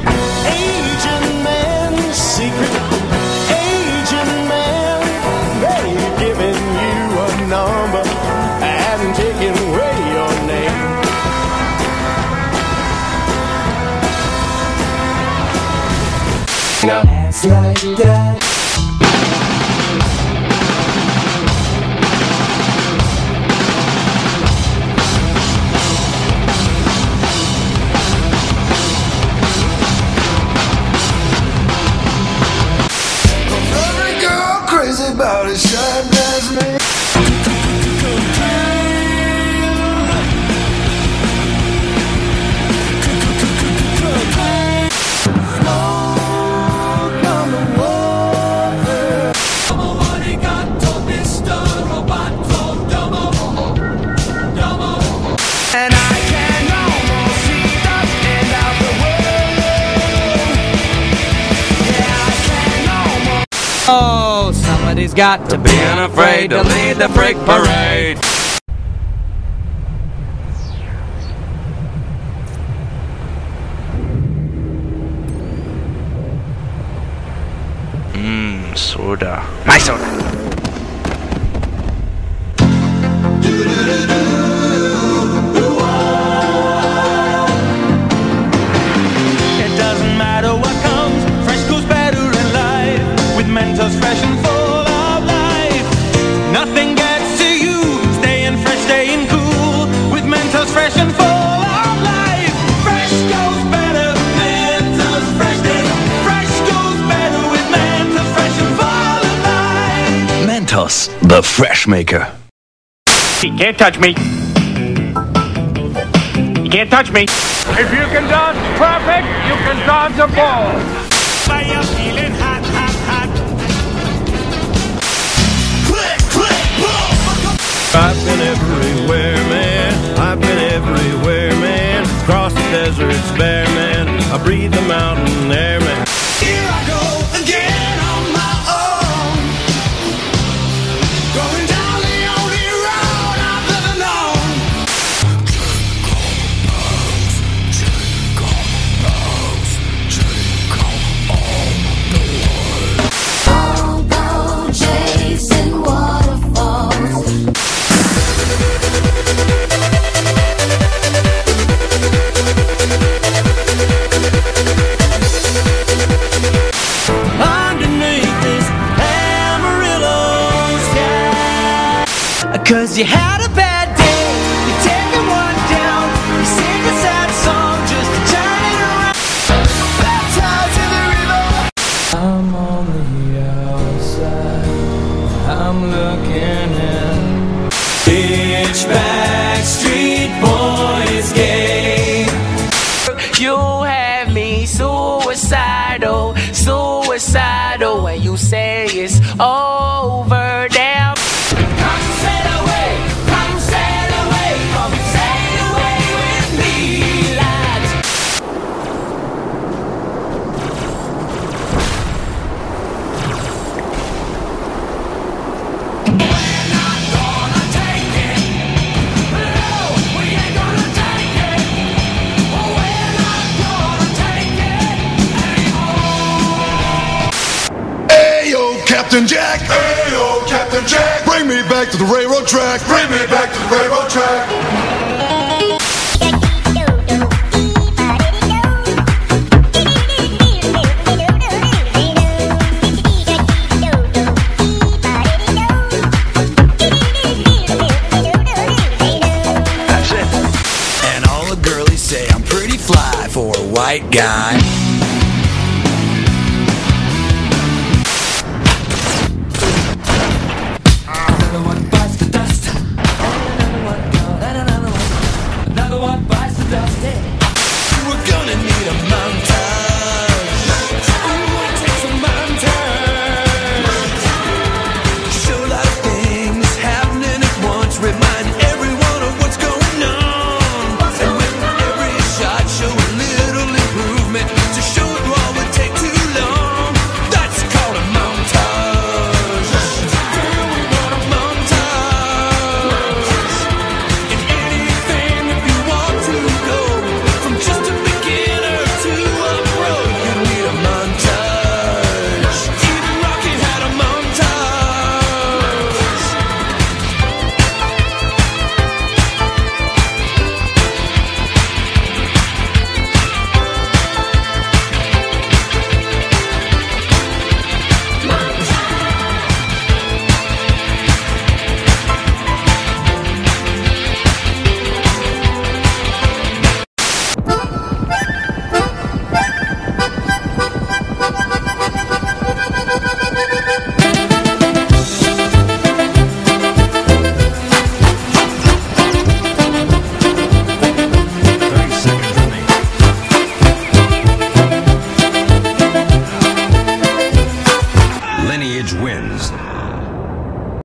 secret. Agent man, secret. Agent man, they've given you a number and taken away your name. It's like that. Oh, somebody's got to be unafraid to lead the freak parade. Mmm, soda. My soda. Life. Mentos, the fresh maker. You can't touch me. You can't touch me. If you can dance perfect, you can dance a ball. Fire feeling hot, hot, hot. I've been everywhere, man. I've been everywhere, man. Across the deserts, bare man. I breathe the mountain Cause you had a bad day, you're taking one down, you sing a sad song just to turn it around. Baptized in the river. I'm on the outside, I'm looking in. Bitch Backstreet Boys game. You have me suicidal, suicidal when you say it's over. Captain Jack. Ayo, Captain Jack. Bring me back to the railroad track. Bring me back to the railroad track. That's it.